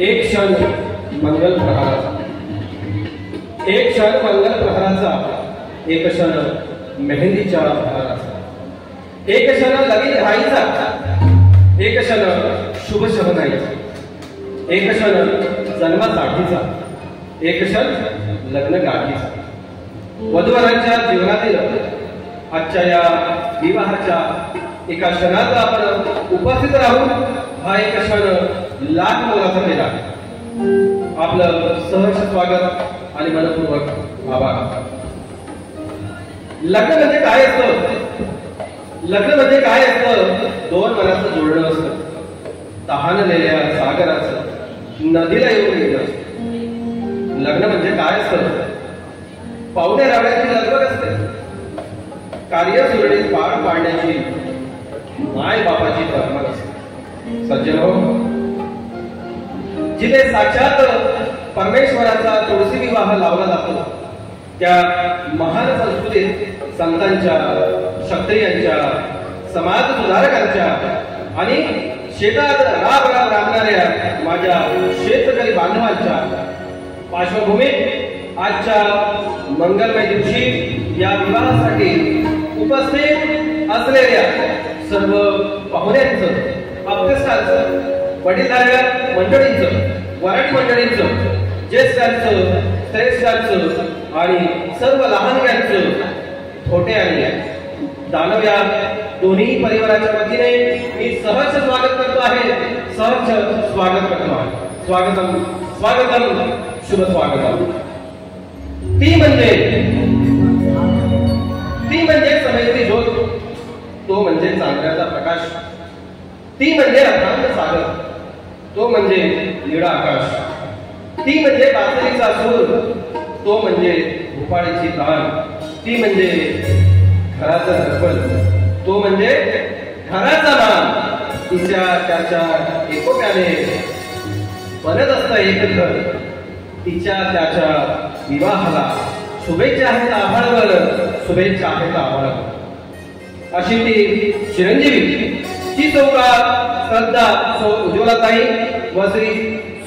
एक क्षण मंगल प्रहाराचा एक क्षण मंगल प्रहाराचा एक क्षण मेहंदीच्या प्रहाराचा. एक क्षण लगीन राहायचा एक क्षण शुभ शहनाईचा एक क्षण जन्मासाठीचा एक क्षण लग्न गाठीचा. वधूवरांच्या जीवनातील आजच्या या विवाहाच्या एका क्षणात आपण उपस्थित राहून हा एक क्षण लाख मोलाचा केला आपलं सहर्ष स्वागत आणि मनपूर्वक आभार. लग्न म्हणजे काय असतं? लग्न म्हणजे काय असतं? दोन मनाचं जोडणं असतं. तहानलेल्या सागराचं नदीला येऊन गेलं लग्न म्हणजे काय असतं? पाहुणे रावण्याची लगबग असते. कार्य सुरळीत पार पाडण्याची माय बापाची परमग असते. सज्जन हो जिथे साक्षात परमेश्वराचा तुळशी विवाह लावला जातो त्या महान संस्कृतीत संतांच्या क्षत्रियांच्या समाज सुधारकांच्या आणि शेतात राब राब राबणाऱ्या माझ्या शेतकरी बांधवांच्या पार्श्वभूमीत आजच्या मंगलमय दिवशी या विवाहासाठी उपस्थित असलेल्या सर्व पाहुण्यांचं अभ्यस्तांचं वडीलधाऱ्या मंडळींचं वराठी मंडळींचं ज्येष्ठांचं श्रेष्ठांचं आणि सर्व लहानग्यांचं छोटे आणि दानव या दोन्ही परिवाराच्या वतीने मी सहर्ष स्वागत करतो आहे. सहर्ष स्वागत करतो आहे. स्वागतम स्वागतम शुभ स्वागतम. ती म्हणजे ती म्हणजे समयची ज्योत तो म्हणजे चांदण्याचा प्रकाश. ती म्हणजे अथांग सागर. तो म्हणजे निळा आकाश. ती म्हणजे बासरीचा सूर. तो म्हणजे भोपाळीची ताण ती म्हणजे घराचं दर्पण. तो म्हणजे घराचा मान तिच्या त्याच्या एकोप्याने बनत असतं एक घर. तिच्या त्याच्या विवाहाला शुभेच्छा आहेत आभाळवर. शुभेच्छा आहेत आभाळ अशी ती चिरंजीवी. ती चौकात श्रद्धा सौ उज्ज्वलाताई व श्री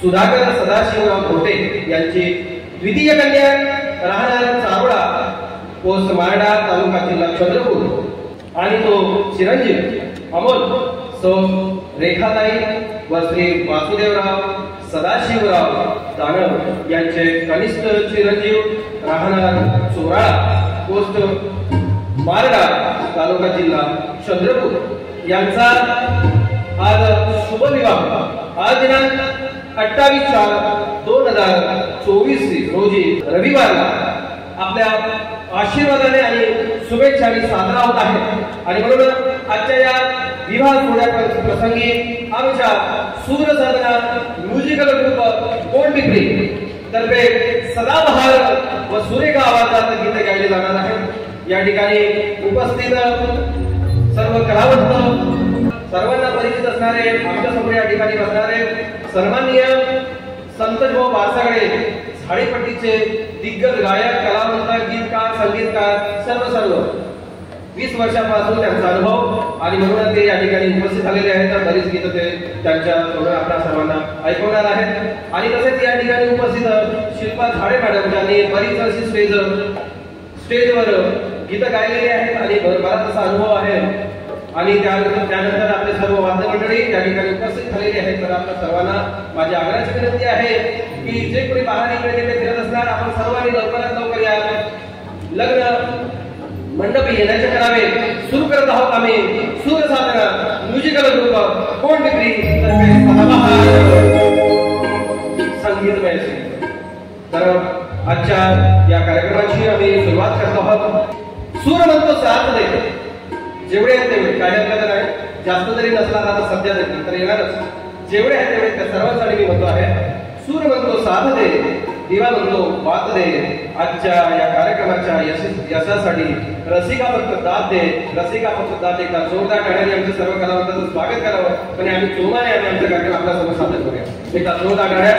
सुधाकर सदाशिवराव खोटे यांची द्वितीय कन्या राहणार चावडा पोस्ट मारडा तालुका जिल्हा चंद्रपूर. आणि तो चिरंजीव अमोल सौ रेखाताई व श्री वासुदेवराव सदाशिवराव दानव यांचे कनिष्ठ चिरंजीव राहणार चोराळा पोस्ट मारडा तालुका जिल्हा चंद्रपूर. यांचा आज शुभ विवाह आज दिनांक अठ्ठावीस चार दोन हजार चोवीस रोजी रविवारला आपल्या आशीर्वादाने आणि शुभेच्छाने साजरा होत आहे. आणि म्हणून आजच्या या विवाह सोहळ्या प्रसंगी आमच्या सूर्य साधना म्युझिकल ग्रुप कोण डिग्री तर्फे सदाबहार व सुरेखा आवाजात गीत गायले जाणार आहे या ठिकाणी उपस्थित सर्व कलावंत सर्वांना परिचित असणारे आमच्यासमोर या ठिकाणी बसणारे सन्माननीय संतोष बासागडे झाडेपट्टीचे दिग्गज गायक कलावंत गीतकार संगीतकार सर्व सर्व. वीस वर्षापासून त्यांचा अनुभव आणि म्हणून ते या ठिकाणी उपस्थित झालेले आहेत. तर बरीच गीत ते त्यांच्या आपल्या सर्वांना ऐकवणार आहेत. आणि तसेच या ठिकाणी उपस्थित शिल्पा झाडे मॅडम ज्यांनी बरीच अशी स्टेज स्टेजवर गीत गायलेली आहेत. आणि बराच असा अनुभव आहे. आणि त्यानंतर त्यानंतर आपले सर्व वाद्य मंडळी त्या ठिकाणी उपस्थित झालेली आहेत. तर आपल्या सर्वांना माझी आग्रहाची विनंती आहे की जे कोणी बाहेर इकडे तिकडे फिरत असणार आपण सर्वांनी लवकरात लवकर या लग्न मंडप येण्याचे करावे सुरू करत आहोत आम्ही. सूर साधना म्युझिकल ग्रुप कोण डिग्री संगीतमय तर आजच्या या कार्यक्रमाची आम्ही सुरुवात करत आहोत. सूर म्हणतो साथ देते जेवढे आहेत तेवढे काय जास्त जरी नसला आता सध्या तरी तर येणारच. जेवढे आहे तेवढे त्या सर्वांसाठी मी म्हणतो आहे सूर म्हणतो साथ दे दिवा म्हणतो पात दे. आजच्या या कार्यक्रमाच्या यश- यशासाठी रसिका फक्त दाद दे. रसिका फक्त दाद एका जोरदार गाण्याने आमच्या सर्व कलावंतांचं स्वागत करावं. पण आम्ही जोमाने आम्ही आमचा कार्यक्रम आपल्यासमोर सादर करूया. एका जोरदार टाळ्या